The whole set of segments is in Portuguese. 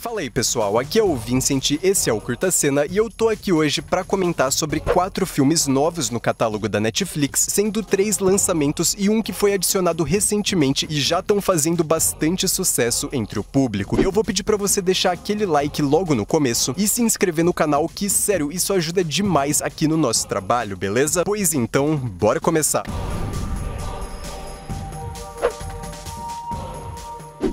Fala aí pessoal, aqui é o Vincent, esse é o Curta Cena e eu tô aqui hoje para comentar sobre quatro filmes novos no catálogo da Netflix, sendo três lançamentos e um que foi adicionado recentemente e já estão fazendo bastante sucesso entre o público. Eu vou pedir para você deixar aquele like logo no começo e se inscrever no canal que, sério, isso ajuda demais aqui no nosso trabalho, beleza? Pois então, bora começar!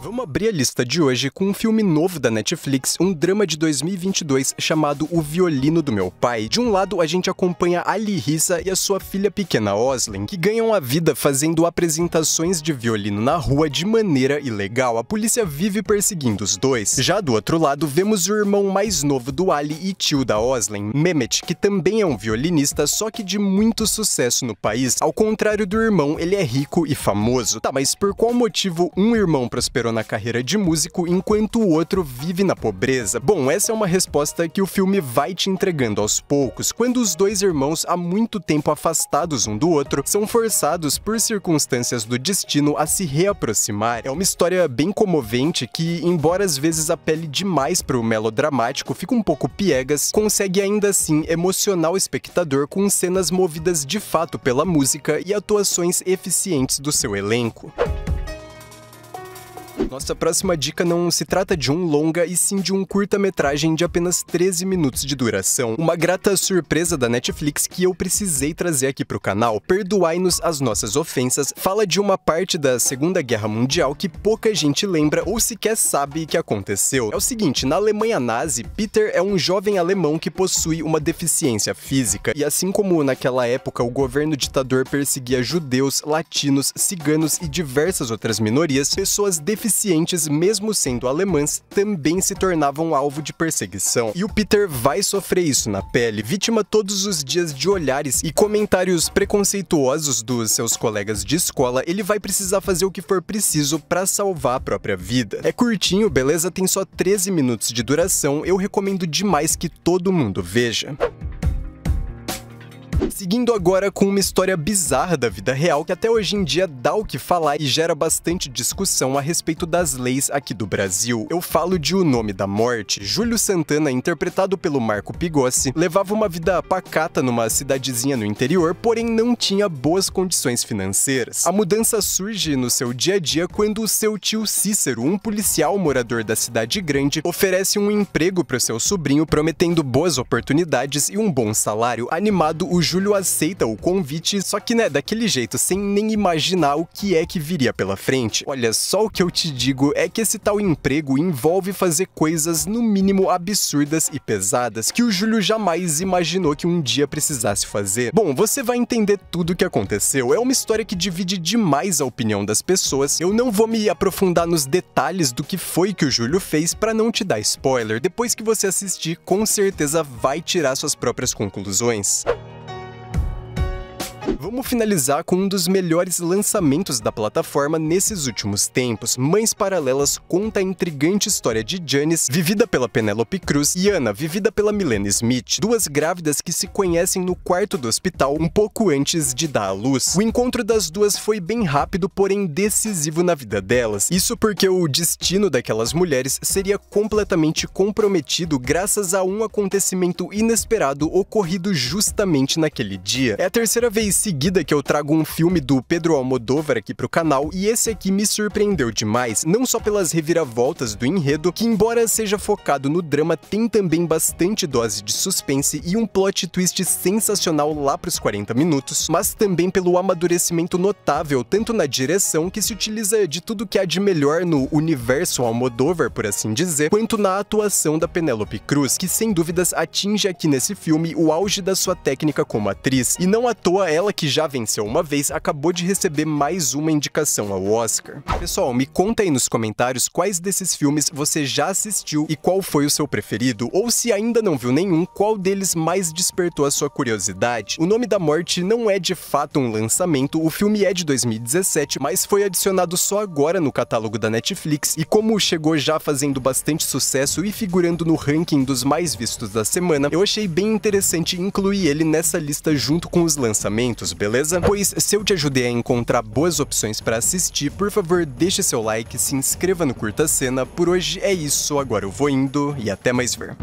Vamos abrir a lista de hoje com um filme novo da Netflix, um drama de 2022 chamado O Violino do Meu Pai. De um lado, a gente acompanha Ali Rissa e a sua filha pequena Oslin, que ganham a vida fazendo apresentações de violino na rua de maneira ilegal. A polícia vive perseguindo os dois. Já do outro lado, vemos o irmão mais novo do Ali e tio da Oslin, Mehmet, que também é um violinista, só que de muito sucesso no país. Ao contrário do irmão, ele é rico e famoso. Tá, mas por qual motivo um irmão prosperou na carreira de músico enquanto o outro vive na pobreza? Bom, essa é uma resposta que o filme vai te entregando aos poucos, quando os dois irmãos, há muito tempo afastados um do outro, são forçados por circunstâncias do destino a se reaproximar. É uma história bem comovente que, embora às vezes apele demais para o melodramático, fica um pouco piegas, consegue ainda assim emocionar o espectador com cenas movidas de fato pela música e atuações eficientes do seu elenco. Nossa próxima dica não se trata de um longa e sim de um curta-metragem de apenas 13 minutos de duração. Uma grata surpresa da Netflix que eu precisei trazer aqui pro canal. Perdoai-nos as nossas ofensas. Fala de uma parte da Segunda Guerra Mundial que pouca gente lembra ou sequer sabe que aconteceu. É o seguinte, na Alemanha nazi, Peter é um jovem alemão que possui uma deficiência física. E assim como naquela época o governo ditador perseguia judeus, latinos, ciganos e diversas outras minorias, pessoas deficientes deficientes, mesmo sendo alemãs, também se tornavam alvo de perseguição. E o Peter vai sofrer isso na pele, vítima todos os dias de olhares e comentários preconceituosos dos seus colegas de escola, ele vai precisar fazer o que for preciso para salvar a própria vida. É curtinho, beleza? Tem só 13 minutos de duração, eu recomendo demais que todo mundo veja. Seguindo agora com uma história bizarra da vida real que até hoje em dia dá o que falar e gera bastante discussão a respeito das leis aqui do Brasil. Eu falo de O Nome da Morte. Júlio Santana, interpretado pelo Marco Pigossi, levava uma vida pacata numa cidadezinha no interior, porém não tinha boas condições financeiras. A mudança surge no seu dia a dia quando o seu tio Cícero, um policial morador da cidade grande, oferece um emprego para seu sobrinho, prometendo boas oportunidades e um bom salário. Animado, o Júlio aceita o convite, só que né, daquele jeito, sem nem imaginar o que é que viria pela frente. Olha, só o que eu te digo é que esse tal emprego envolve fazer coisas no mínimo absurdas e pesadas que o Júlio jamais imaginou que um dia precisasse fazer. Bom, você vai entender tudo o que aconteceu. É uma história que divide demais a opinião das pessoas. Eu não vou me aprofundar nos detalhes do que foi que o Júlio fez para não te dar spoiler. Depois que você assistir, com certeza vai tirar suas próprias conclusões. Vamos finalizar com um dos melhores lançamentos da plataforma nesses últimos tempos. Mães Paralelas conta a intrigante história de Janice, vivida pela Penelope Cruz, e Ana, vivida pela Milena Smith, duas grávidas que se conhecem no quarto do hospital um pouco antes de dar à luz. O encontro das duas foi bem rápido, porém decisivo na vida delas. Isso porque o destino daquelas mulheres seria completamente comprometido graças a um acontecimento inesperado ocorrido justamente naquele dia. É a terceira vez seguida que eu trago um filme do Pedro Almodóvar aqui pro canal, e esse aqui me surpreendeu demais, não só pelas reviravoltas do enredo, que embora seja focado no drama, tem também bastante dose de suspense e um plot twist sensacional lá pros 40 minutos, mas também pelo amadurecimento notável, tanto na direção, que se utiliza de tudo que há de melhor no universo Almodóvar, por assim dizer, quanto na atuação da Penélope Cruz, que sem dúvidas atinge aqui nesse filme o auge da sua técnica como atriz, e não à toa ela ela que já venceu uma vez, acabou de receber mais uma indicação ao Oscar. Pessoal, me conta aí nos comentários quais desses filmes você já assistiu e qual foi o seu preferido, ou se ainda não viu nenhum, qual deles mais despertou a sua curiosidade. O Nome da Morte não é de fato um lançamento, o filme é de 2017, mas foi adicionado só agora no catálogo da Netflix, e como chegou já fazendo bastante sucesso e figurando no ranking dos mais vistos da semana, eu achei bem interessante incluir ele nessa lista junto com os lançamentos beleza? Pois se eu te ajudei a encontrar boas opções para assistir, por favor, deixe seu like, se inscreva no Curta Cena. Por hoje é isso, agora eu vou indo e até mais ver.